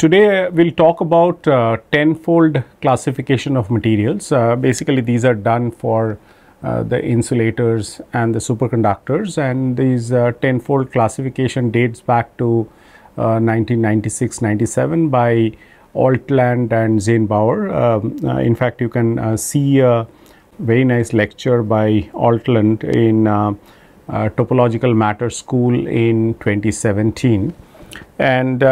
Today we'll talk about uh, tenfold classification of materials. Uh, basically these are done for uh, the insulators and the superconductors and these uh, tenfold classification dates back to 1996-97 uh, by Altland and Zirnbauer. Um, uh, in fact, you can see a very nice lecture by Altland in Topological Matter School in 2017. And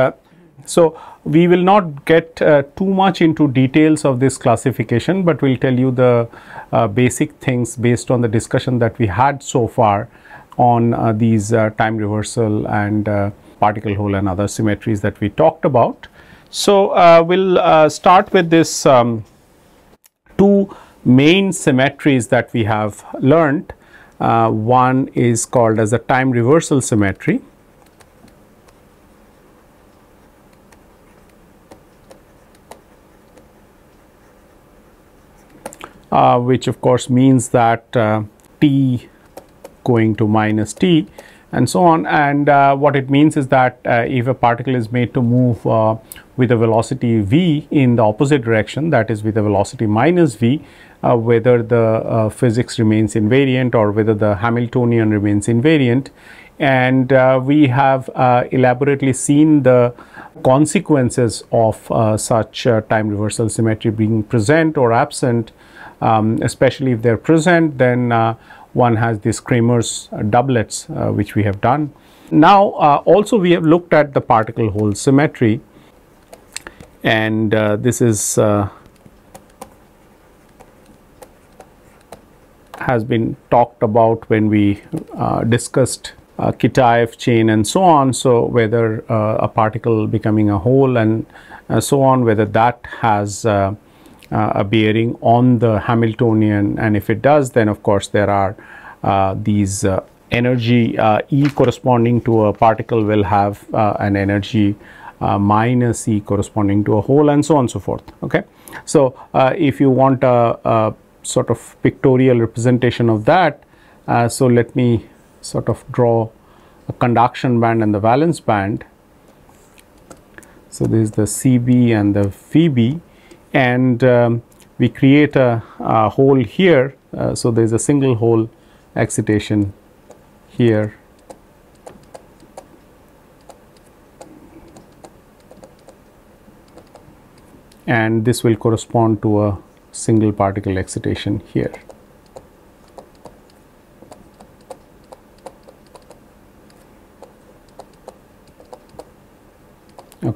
so, we will not get uh, too much into details of this classification, but we'll tell you the uh, basic things based on the discussion that we had so far on uh, these uh, time reversal and uh, particle hole and other symmetries that we talked about. So, uh, we'll start with this um, two main symmetries that we have learned. one is called as a time reversal symmetry uh, which of course means that uh, t going to minus t and so on. And uh, what it means is that uh, if a particle is made to move uh, with a velocity v in the opposite direction that is with a velocity minus v uh, whether the physics remains invariant or whether the Hamiltonian remains invariant and we have elaborately seen the consequences of such time reversal symmetry being present or absent um, especially if they're present then uh, one has these Kramers uh, doublets uh, which we have done. Now uh, also we have looked at the particle hole symmetry and uh, this is uh, has been talked about when we discussed uh, Kitaev chain and so on. So, whether uh, a particle becoming a hole and uh, so on, whether that has uh, a bearing on the Hamiltonian and if it does then of course there are uh, these uh, energy E corresponding to a particle will have an energy minus E corresponding to a hole and so on and so forth. Okay. So, if you want a, a, sort of pictorial representation of that, so let me sort of draw a conduction band and the valence band. So, this is the CB and the VB and um, we create a, a hole here. Uh, so, there is a single hole excitation here and this will correspond to a single particle excitation here.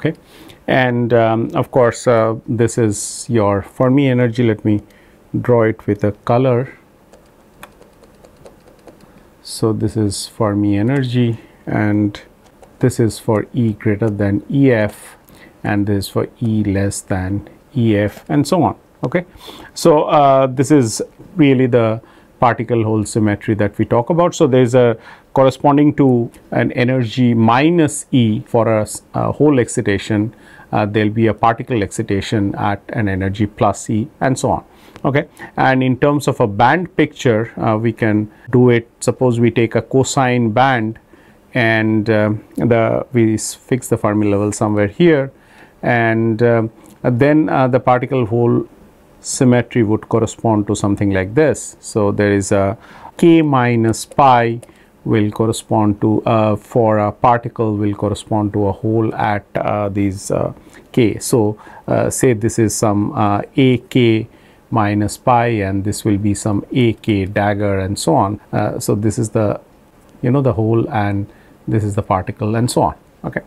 Okay. And um, of course uh, this is your Fermi energy let me draw it with a color. So this is Fermi energy and this is for E greater than EF and this is for E less than EF and so on. Okay. So uh, this is really the particle hole symmetry that we talk about. So there is a corresponding to an energy minus E for a, a hole excitation uh, there will be a particle excitation at an energy plus E and so on. Okay. And in terms of a band picture, uh, we can do it, suppose we take a cosine band and uh, the we fix the Fermi level somewhere here and uh, then uh, the particle hole symmetry would correspond to something like this. So, there is a k minus pi will correspond to uh, for a particle will correspond to a hole at uh, these uh, k. So, uh, say this is some uh, a k minus pi and this will be some a k dagger and so on. Uh, so, this is the you know the hole and this is the particle and so on. Okay.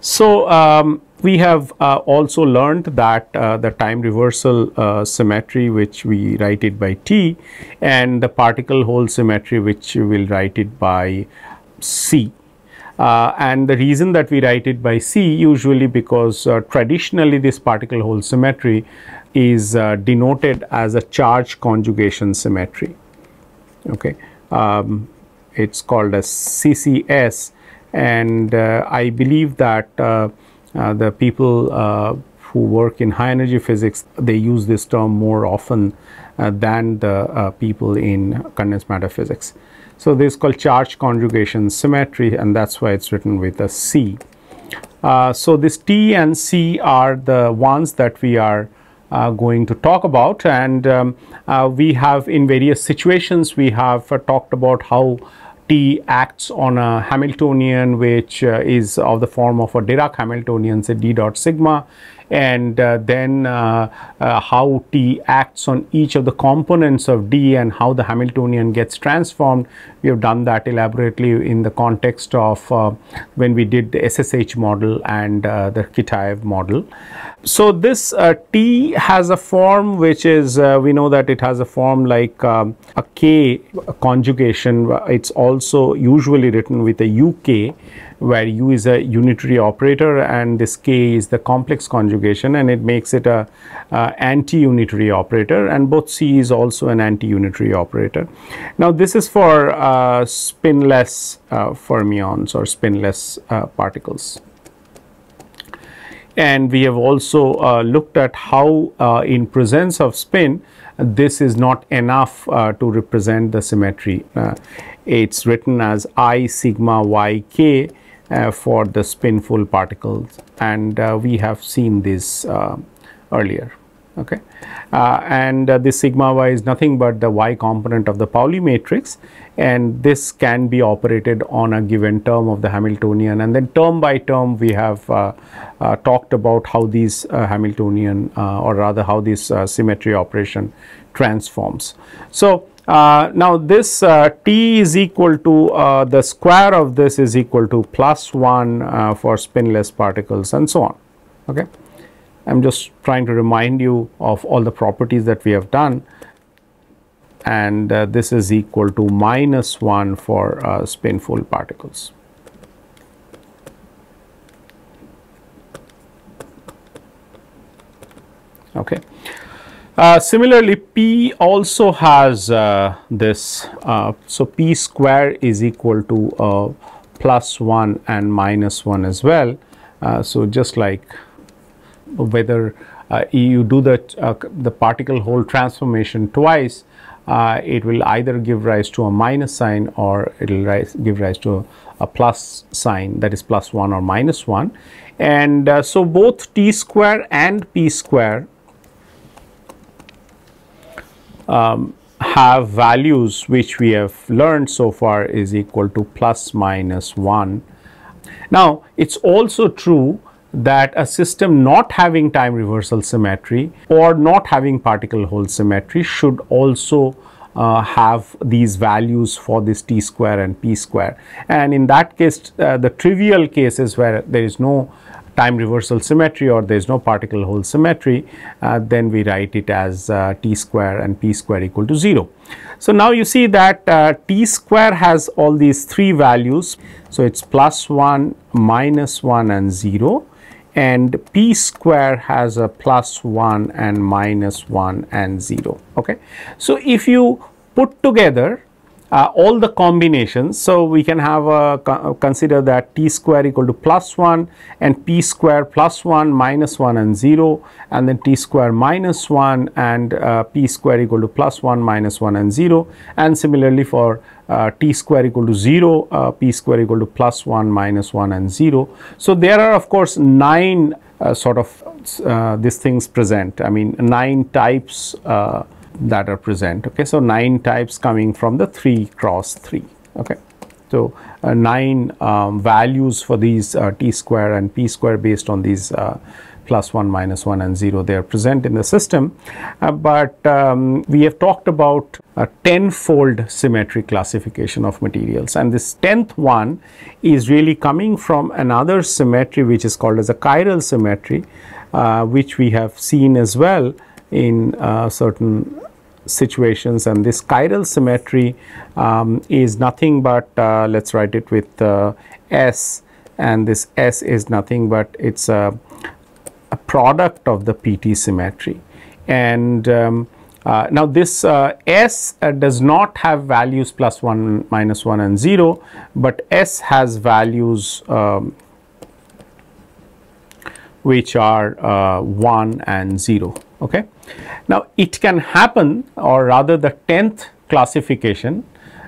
So, um, we have uh, also learned that uh, the time reversal uh, symmetry which we write it by T and the particle hole symmetry which we will write it by C. Uh, and the reason that we write it by C usually because uh, traditionally this particle hole symmetry is uh, denoted as a charge conjugation symmetry. Okay. Um, it's called as CCS and I believe that the people uh, who work in high energy physics, they use this term more often uh, than the people in condensed matter physics. So, this is called charge conjugation symmetry and that is why it is written with a C. Uh, so, this T and C are the ones that we are uh, going to talk about and um, uh, we have in various situations we have uh, talked about how T acts on a Hamiltonian which uh, is of the form of a Dirac Hamiltonian say D dot sigma and uh, then uh, uh, how T acts on each of the components of D and how the Hamiltonian gets transformed. We have done that elaborately in the context of when we did the SSH model and the Kitaev model. So, this T has a form which is we know that it has a form like um, a K conjugation. It's also usually written with a UK where u is a unitary operator and this k is the complex conjugation and it makes it a anti-unitary operator and both c is also an anti-unitary operator. Now this is for uh, spinless uh, fermions or spinless uh, particles and we have also uh, looked at how uh, in presence of spin this is not enough uh, to represent the symmetry. Uh, it's written as I sigma y k uh, for the spinful particles and uh, we have seen this uh, earlier okay uh, and uh, this sigma y is nothing but the y component of the Pauli matrix and this can be operated on a given term of the Hamiltonian and then term by term we have uh, talked about how these Hamiltonian or rather how this symmetry operation transforms. So, uh, now this uh, t is equal to uh, the square of this is equal to plus 1 uh, for spinless particles and so on. Okay. I am just trying to remind you of all the properties that we have done and uh, this is equal to minus 1 for uh, spinful particles. Okay. Uh, similarly, P also has uh, this, uh, so P square is equal to uh, plus 1 and minus 1 as well. Uh, so, just like whether you do the, the particle hole transformation twice, it will either give rise to a minus sign or it will rise, give rise to a, a plus sign that is plus 1 or minus 1. And so, both T square and P square um, have values which we have learned so far is equal to plus minus 1. Now, it is also true that a system not having time reversal symmetry or not having particle hole symmetry should also uh, have these values for this t square and p square and in that case uh, the trivial cases where there is no time reversal symmetry or there is no particle hole symmetry, uh, then we write it as uh, t square and p square equal to 0. So, now you see that uh, t square has all these three values. So, it is plus 1, minus 1 and 0 and p square has a plus 1 and minus 1 and 0. Okay. So, if you put together uh, all the combinations. So, we can have a uh, consider that t square equal to plus 1 and p square plus 1 minus 1 and 0 and then t square minus 1 and uh, p square equal to plus 1 minus 1 and 0 and similarly for uh, t square equal to 0 uh, p square equal to plus 1 minus 1 and 0. So, there are of course 9 uh, sort of these things present I mean 9 types that are present. Okay, so nine types coming from the three cross three. Okay, so uh, nine um, values for these uh, t square and p square based on these uh, plus 1 minus 1 and 0 they are present in the system uh, but um, we have talked about a tenfold symmetry classification of materials and this tenth one is really coming from another symmetry which is called as a chiral symmetry uh, which we have seen as well in uh, certain situations. And this chiral symmetry um, is nothing but uh, let us write it with uh, S. And this S is nothing but it is a, a, product of the PT symmetry. And um, uh, now this uh, S uh, does not have values plus 1 minus 1 and 0 but S has values um, which are uh, 1 and 0 okay. Now, it can happen or rather the 10th classification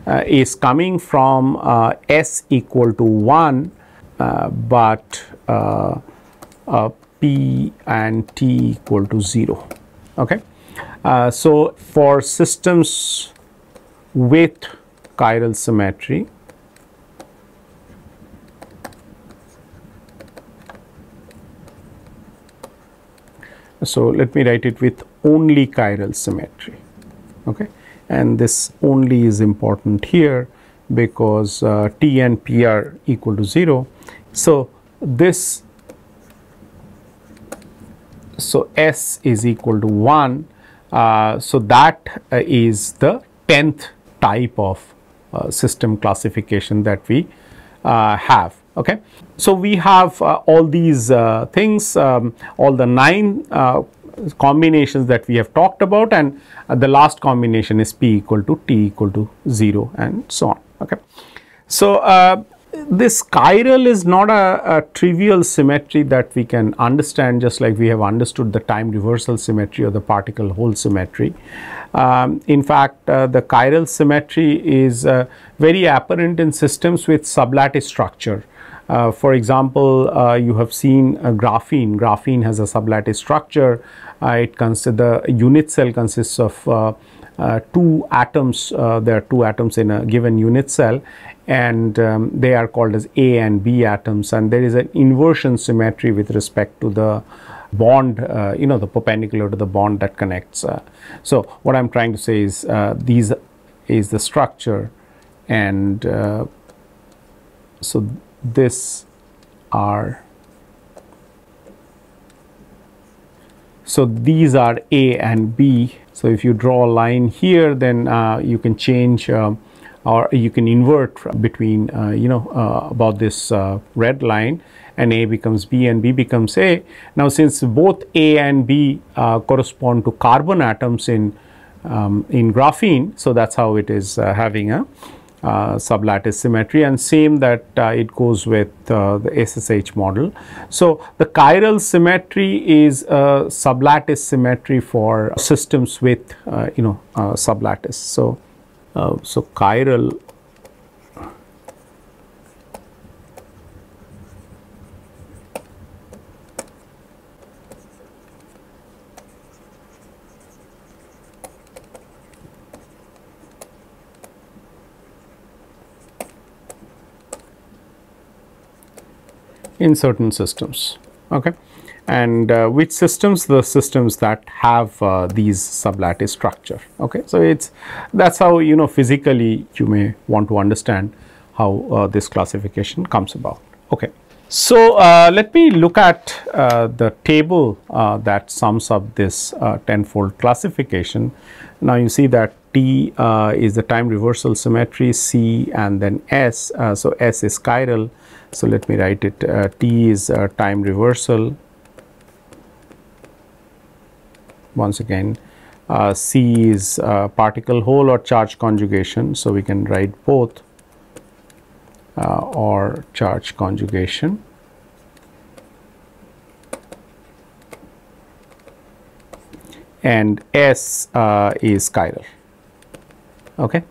uh, is coming from uh, S equal to 1, uh, but uh, uh, p and t equal to 0 okay uh, so for systems with chiral symmetry so let me write it with only chiral symmetry okay? And this only is important here because uh, t and p are equal to 0 so this so s is equal to 1 uh, so that uh, is the 10th type of uh, system classification that we uh, have okay so we have uh, all these uh, things um, all the nine combinations that we have talked about and the last combination is p equal to t equal to 0 and so on okay so this chiral is not a, a, trivial symmetry that we can understand just like we have understood the time reversal symmetry or the particle hole symmetry. Um, in fact, uh, the chiral symmetry is uh, very apparent in systems with sublattice structure. Uh, for example, uh, you have seen graphene. Graphene has a sublattice structure. Uh, it consists the unit cell consists of uh, uh, two atoms, uh, there are two atoms in a given unit cell and um, they are called as A and B atoms and there is an inversion symmetry with respect to the bond, uh, you know, the perpendicular to the bond that connects. Uh. so, what I am trying to say is uh, these is the structure and uh, so this are so these are A and B. So, if you draw a line here then uh, you can change um, or you can invert between uh, you know uh, about this uh, red line and A becomes B and B becomes A. Now since both A and B uh, correspond to carbon atoms in um, in graphene, so that's how it is uh, having a uh, sublattice symmetry and same that it goes with the SSH model. So the chiral symmetry is a sublattice symmetry for systems with you know sublattice. So uh, so chiral in certain systems okay? And uh, which systems? The systems that have uh, these sublattice structure okay? So it's that's how you know physically you may want to understand how uh, this classification comes about okay? So uh, let me look at uh, the table uh, that sums up this tenfold classification. Now you see that T is the time reversal symmetry C and then S so S is chiral so let me write it T is time reversal once again uh, C is uh, particle hole or charge conjugation. So, we can write both uh, or charge conjugation. and S uh, is chiral. Okay.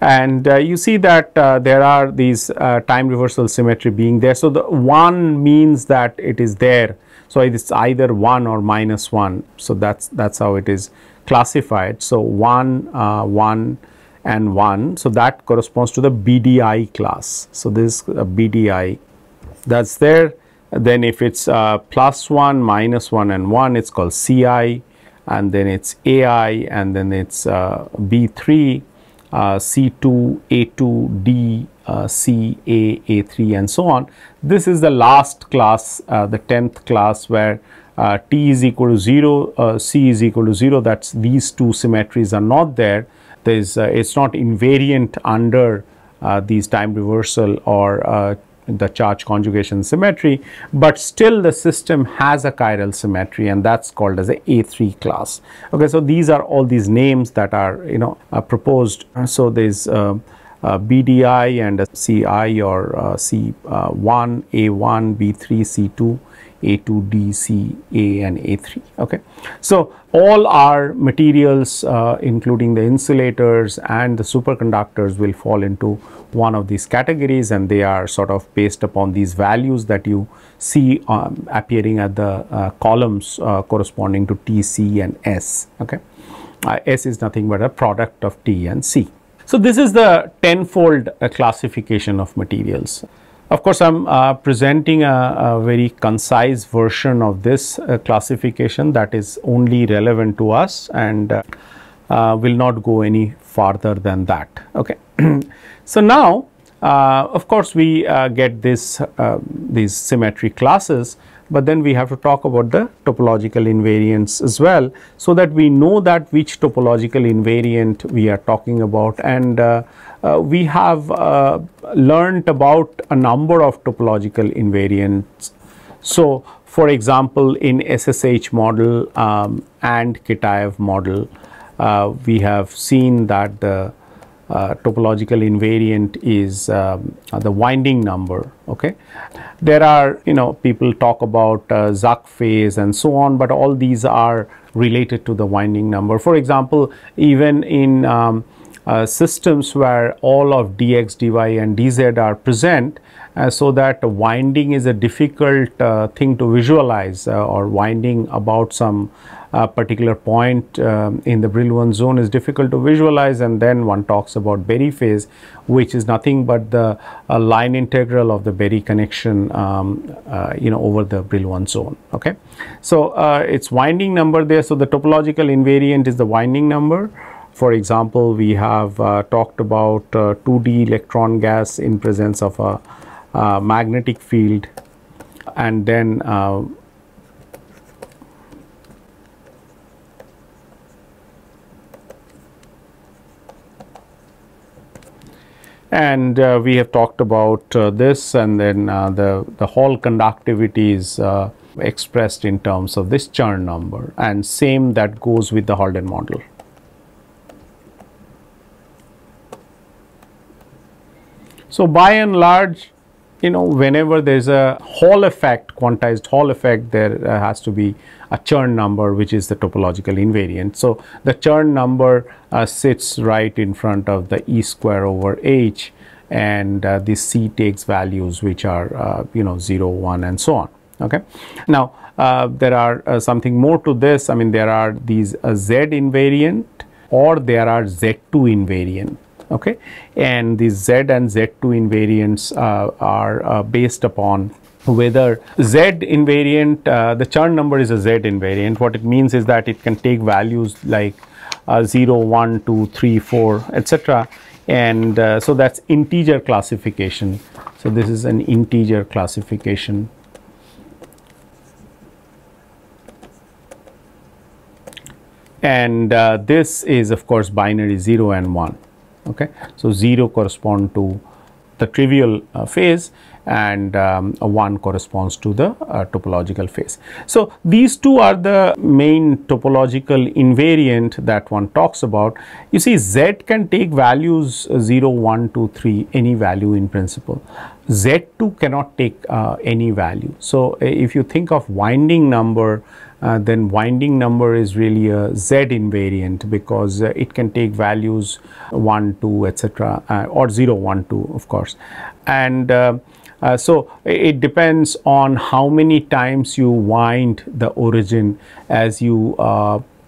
And uh, you see that uh, there are these time reversal symmetry being there. So, the 1 means that it is there so, it is either 1 or minus 1. So, that is that is how it is classified. So, 1, uh, 1 and 1. So, that corresponds to the BDI class. So, this uh, BDI that is there. Then if it is uh, plus 1, minus 1 and 1, it is called CI and then it is AI and then it is uh, B3, uh, C2, A2, D, uh, C, A, A3 and so on. This is the last class, uh, the 10th class where uh, T is equal to 0, uh, C is equal to 0 that is these two symmetries are not there. There is it is not invariant under these time reversal or the charge conjugation symmetry, but still the system has a chiral symmetry and that is called as a A3 class. Okay, so these are all these names that are you know are proposed. So there is uh, BDI and CI or uh, C1, A1, B3, C2, A2, D, C, A and A3. Okay. So, all our materials uh, including the insulators and the superconductors will fall into one of these categories and they are sort of based upon these values that you see um, appearing at the uh, columns uh, corresponding to T, C and S. Okay. Uh, S is nothing but a product of T and C. So, this is the tenfold uh, classification of materials. Of course, I am uh, presenting a, a, very concise version of this uh, classification that is only relevant to us and uh, uh will not go any farther than that. Okay. so, now of course, we uh, get this these symmetry classes, but then we have to talk about the topological invariants as well. So, that we know that which topological invariant we are talking about and uh, we have uh, learned about a number of topological invariants. So, for example, in SSH model um, and Kitaev model, uh, we have seen that the uh, topological invariant is um, the winding number. Okay, there are you know people talk about uh, Zak phase and so on, but all these are related to the winding number. For example, even in um, uh, systems where all of dx, dy and dz are present uh, so that winding is a difficult uh, thing to visualize uh, or winding about some uh, particular point um, in the Brillouin zone is difficult to visualize. And then one talks about Berry phase which is nothing but the line integral of the Berry connection um, you know over the Brillouin zone. Okay. So, it's winding number there. So the topological invariant is the winding number. For example, we have uh, talked about uh, 2D electron gas in presence of a, a magnetic field and then uh, and uh, we have talked about uh, this and then uh, the the Hall conductivity is uh, expressed in terms of this Chern number and same that goes with the Haldane model. So, by and large you know whenever there is a Hall effect quantized Hall effect there uh, has to be a Chern number which is the topological invariant. So, the Chern number uh, sits right in front of the E square over H and uh, this C takes values which are uh, you know 0, 1 and so on. Okay. Now, uh, there are uh, something more to this I mean there are these Z invariant or there are Z2 invariant okay? And these z and z2 invariants uh, are uh, based upon whether z invariant uh, the Chern number is a z invariant. What it means is that it can take values like uh, 0 1 2 3 4 etc and uh, so that's integer classification. So this is an integer classification. And uh, this is of course binary 0 and 1 okay. So, 0 correspond to the trivial uh, phase and um, 1 corresponds to the uh, topological phase. So, these two are the main topological invariant that one talks about. You see Z can take values uh, 0, 1, 2, 3 any value in principle. Z2 cannot take uh, any value. So, if you think of winding number uh, then winding number is really a Z invariant because uh, it can take values 1, 2, etc., uh, or 0, 1, 2, of course. And uh, uh, so it depends on how many times you wind the origin as you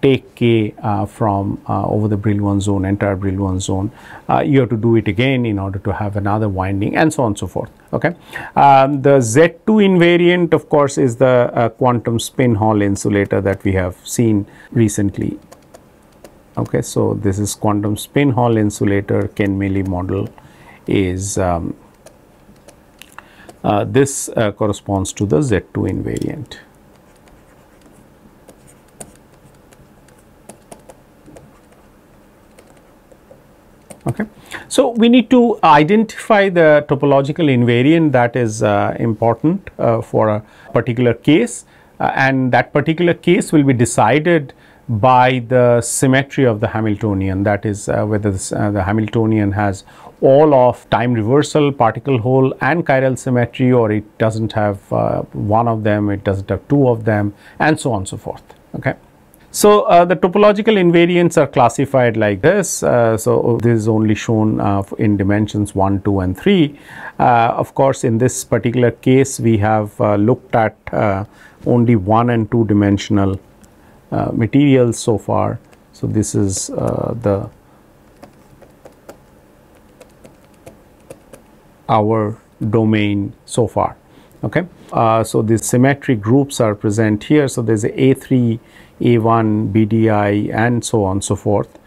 take k uh, from uh, over the Brillouin zone, entire Brillouin zone, uh, you have to do it again in order to have another winding and so on and so forth. Okay. Um, the Z2 invariant of course is the quantum spin Hall insulator that we have seen recently. Okay, so this is quantum spin Hall insulator Kane-Mele model is um, uh, this uh, corresponds to the Z2 invariant. Okay. So, we need to identify the topological invariant that is uh, important uh, for a particular case uh, and that particular case will be decided by the symmetry of the Hamiltonian that is uh, whether this, uh, the Hamiltonian has all of time reversal, particle hole and chiral symmetry or it does not have uh, one of them, it does not have two of them and so on and so forth. Okay. So, uh, the topological invariants are classified like this. Uh, so, this is only shown uh, in dimensions 1, 2 and 3. Uh, of course, in this particular case we have uh, looked at uh, only 1 and 2 dimensional materials so far. So, this is the our domain so far. Okay. so, these symmetric groups are present here. So, there is a A3 a1, BDI and so on so forth.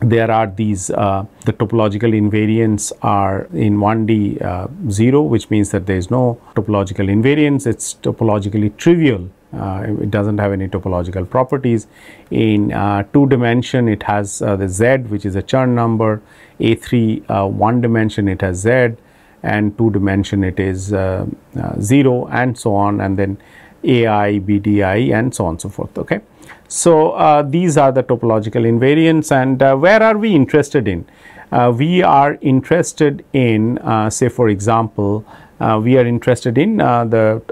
There are these, uh, the topological invariants are in 1D uh, 0, which means that there is no topological invariance, it is topologically trivial. Uh, it does not have any topological properties. In uh, two dimension, it has uh, the Z, which is a Chern number. A3, uh, one dimension, it has Z, and two dimension, it is 0, and so on, and then AI, BDI, and so on and so forth. Okay. So, uh, these are the topological invariants and uh, where are we interested in? Uh, we are interested in uh, say for example, uh, we are interested in uh, the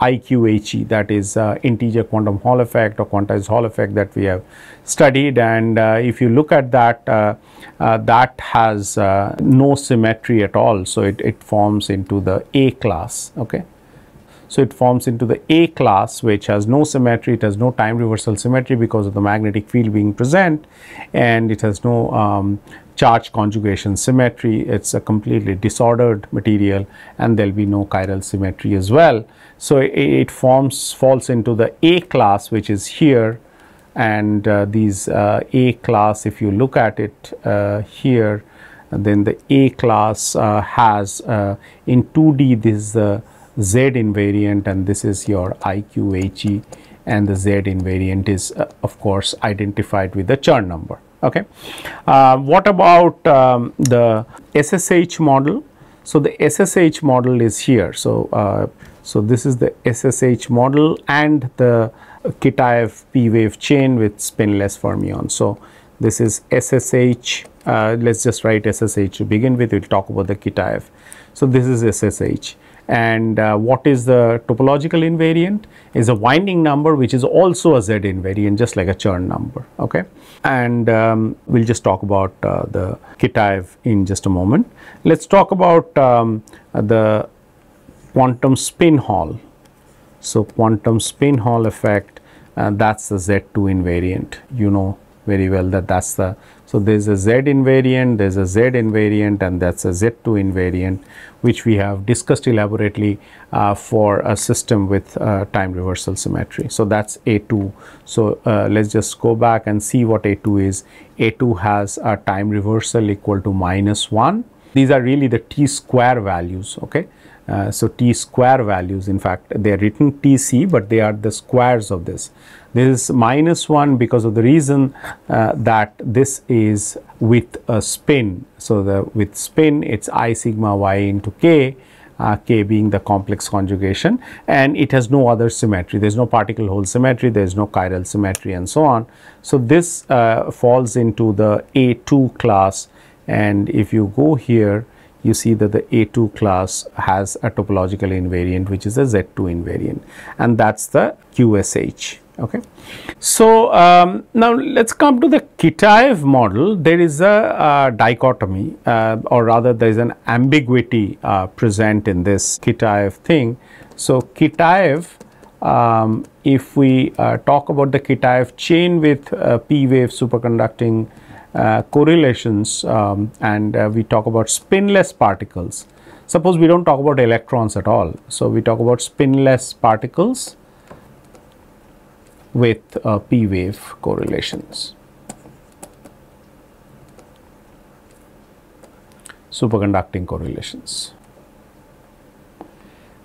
IQHE that is integer quantum Hall effect or quantized Hall effect that we have studied and if you look at that that has no symmetry at all. So, it, it forms into the A class. Okay. So, it forms into the A class which has no symmetry, it has no time reversal symmetry because of the magnetic field being present and it has no um, charge conjugation symmetry, it is a completely disordered material and there will be no chiral symmetry as well. So, it, it forms falls into the A class which is here and uh, these uh, A class if you look at it uh, here then the A class uh, has uh, in 2D this Z invariant and this is your IQHE and the Z invariant is uh, of course identified with the Chern number. Okay. Uh, what about um, the SSH model? So, the SSH model is here. So, uh, so this is the SSH model and the Kitaev P wave chain with spinless fermions. So, this is SSH, uh, let us just write SSH to begin with, we will talk about the Kitaev. So, this is SSH and uh, what is the topological invariant is a winding number which is also a Z invariant just like a Chern number okay and um, we'll just talk about uh, the Kitaev in just a moment. Let's talk about um, the quantum spin Hall. So, quantum spin Hall effect uh, that's the Z2 invariant you know very well that that's the so there's a Z invariant there's a Z invariant and that's a Z2 invariant which we have discussed elaborately uh, for a system with uh, time reversal symmetry. So, that is A2. So, uh, let us just go back and see what A2 is. A2 has a time reversal equal to minus 1. These are really the t square values. Okay. Uh, so, t square values in fact they are written tc, but they are the squares of this. This is minus 1 because of the reason uh, that this is with a spin. So, the with spin it is i sigma y into k, uh, k being the complex conjugation and it has no other symmetry. There is no particle hole symmetry, there is no chiral symmetry and so on. So, this uh, falls into the A2 class and if you go here you see that the A2 class has a topological invariant which is a Z2 invariant and that is the QSH. Okay. So, um, now let us come to the Kitaev model. There is a, dichotomy uh, or rather there is an ambiguity uh, present in this Kitaev thing. So, Kitaev um, if we uh, talk about the Kitaev chain with uh, p wave superconducting uh, correlations um, and we talk about spinless particles. Suppose we do not talk about electrons at all. So, we talk about spinless particles with uh, p wave correlations. superconducting correlations.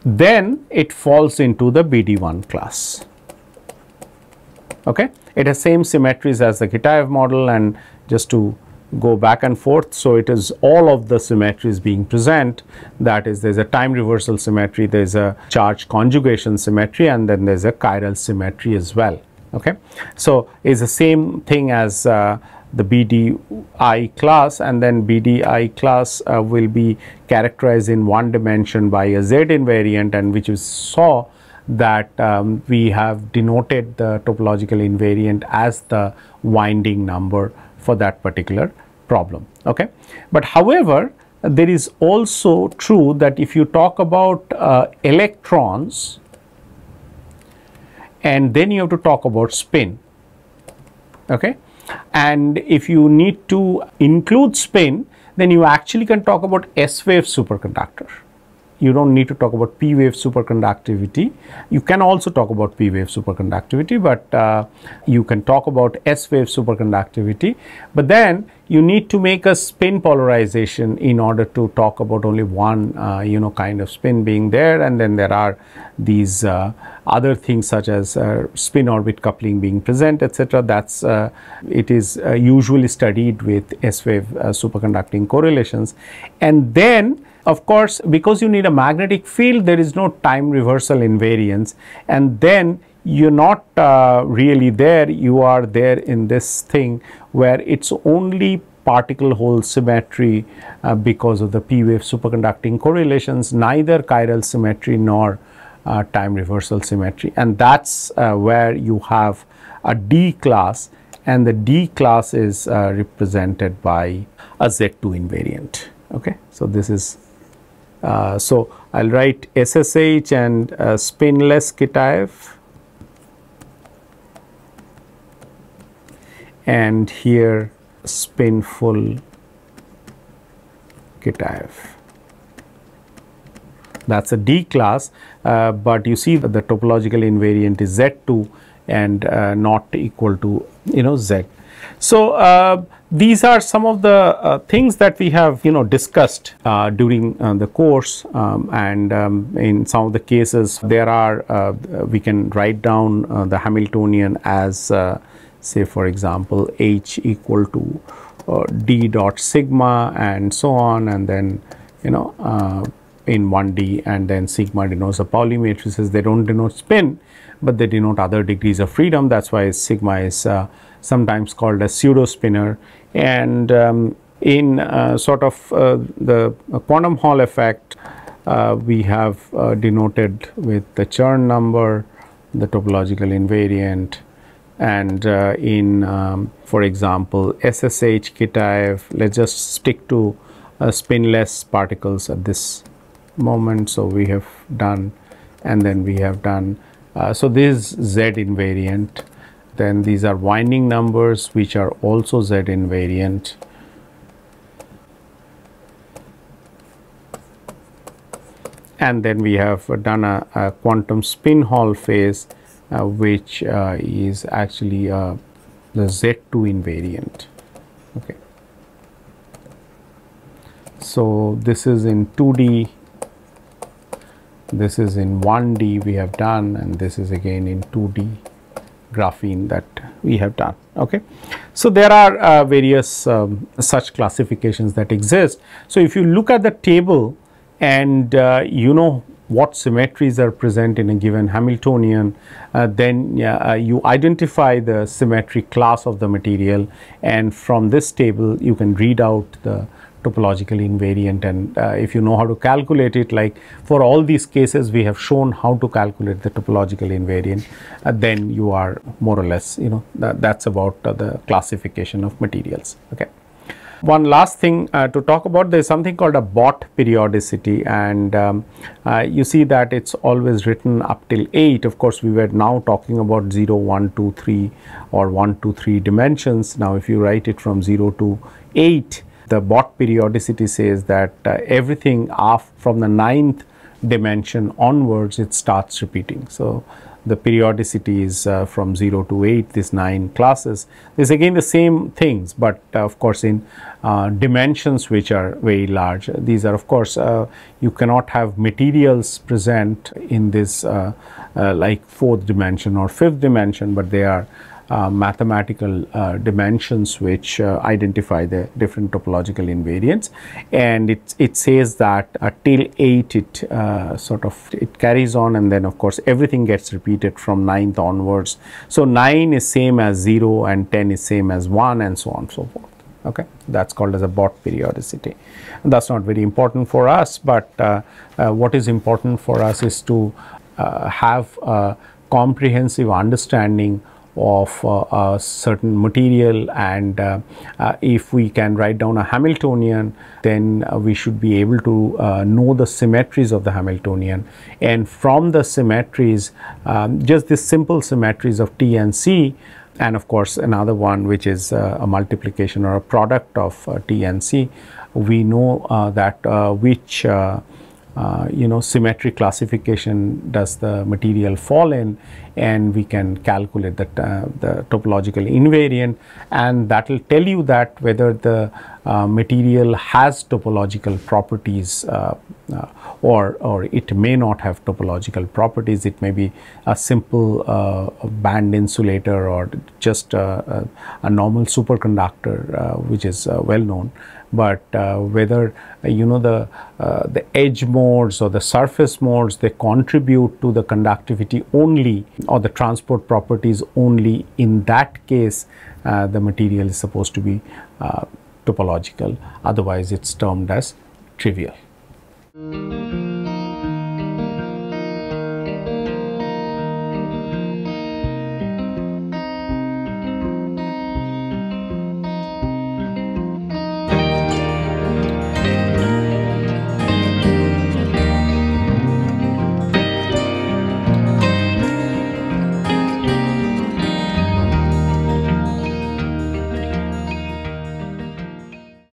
Then it falls into the BDI class. Okay? It has same symmetries as the Kitaev model and just to go back and forth. So, it is all of the symmetries being present that is there is a time reversal symmetry, there is a charge conjugation symmetry and then there is a chiral symmetry as well. Okay. So, it is the same thing as uh, the BDI class and then BDI class uh, will be characterized in one dimension by a Z invariant and which we saw that um, we have denoted the topological invariant as the winding number for that particular problem. Okay. But however, there is also true that if you talk about uh, electrons and then you have to talk about spin. Okay. And if you need to include spin, then you actually can talk about S wave superconductor you don't need to talk about p wave superconductivity. You can also talk about p wave superconductivity, but uh, you can talk about s wave superconductivity. But then you need to make a spin polarization in order to talk about only one uh, you know kind of spin being there and then there are these uh, other things such as uh, spin orbit coupling being present etc that's uh, it is uh, usually studied with s wave superconducting correlations and then of course, because you need a magnetic field, there is no time reversal invariance and then you're not uh, really there, you are there in this thing where it's only particle hole symmetry uh, because of the p wave superconducting correlations, neither chiral symmetry nor uh, time reversal symmetry. And that's uh, where you have a D class and the D class is uh, represented by a Z2 invariant. Okay, so this is uh, so, I will write SSH and uh, spinless Kitaev and here spinful Kitaev. That is a D class, uh, but you see that the topological invariant is Z2 and uh, not equal to you know Z. So, uh, these are some of the uh, things that we have you know discussed uh, during uh, the course um, and um, in some of the cases there are uh, we can write down uh, the Hamiltonian as uh, say for example H equal to D dot sigma and so on and then you know in 1D and then sigma denotes the Pauli matrices they do not denote spin but they denote other degrees of freedom. That is why sigma is sometimes called a pseudo spinor and um, in uh, sort of uh, the quantum Hall effect uh, we have uh, denoted with the Chern number the topological invariant and uh, in um, for example SSH Kitaev let's just stick to spinless particles at this moment. So we have done and then we have done so this Z invariant then these are winding numbers which are also Z invariant. And then we have done a, a quantum spin Hall phase uh, which uh, is actually uh, the Z2 invariant. Okay. So, this is in 2D, this is in 1D we have done and this is again in 2D graphene that we have done. Okay. So, there are uh, various um, such classifications that exist. So, if you look at the table and uh, you know what symmetries are present in a given Hamiltonian, uh, then uh, you identify the symmetry class of the material and from this table you can read out the topological invariant and uh, if you know how to calculate it like for all these cases we have shown how to calculate the topological invariant uh, then you are more or less you know that, that's about uh, the classification of materials okay? One last thing uh, to talk about there is something called a Bott periodicity and um, uh, you see that it's always written up till 8 of course we were now talking about 0 1 2 3 or 1 2 3 dimensions. Now if you write it from 0 to 8 the Bott periodicity says that uh, everything from the ninth dimension onwards it starts repeating. So, the periodicity is uh, from 0 to 8 these 9 classes. This again the same things, but uh, of course in uh, dimensions which are very large. These are of course uh, you cannot have materials present in this uh, uh, like fourth dimension or fifth dimension, but they are uh, mathematical uh, dimensions which uh, identify the different topological invariants. And it, it says that uh, till 8 it uh, sort of it carries on and then of course everything gets repeated from 9th onwards. So, 9 is same as 0 and 10 is same as 1 and so on and so forth. Okay? That's called as a Bott periodicity. That's not very important for us but what is important for us is to have a comprehensive understanding of uh, a certain material and uh, uh, if we can write down a Hamiltonian then we should be able to know the symmetries of the Hamiltonian. And from the symmetries um, just the simple symmetries of T and C and of course another one which is uh, a multiplication or a product of uh, T and C we know uh, that which uh, you know symmetric classification does the material fall in and we can calculate the, uh, the topological invariant and that will tell you that whether the uh, material has topological properties uh, uh, or, or it may not have topological properties. It may be a simple band insulator or just a, a normal superconductor which is well known but uh, whether uh, you know the uh, the edge modes or the surface modes they contribute to the conductivity only or the transport properties only in that case uh, the material is supposed to be uh, topological otherwise it's termed as trivial. Música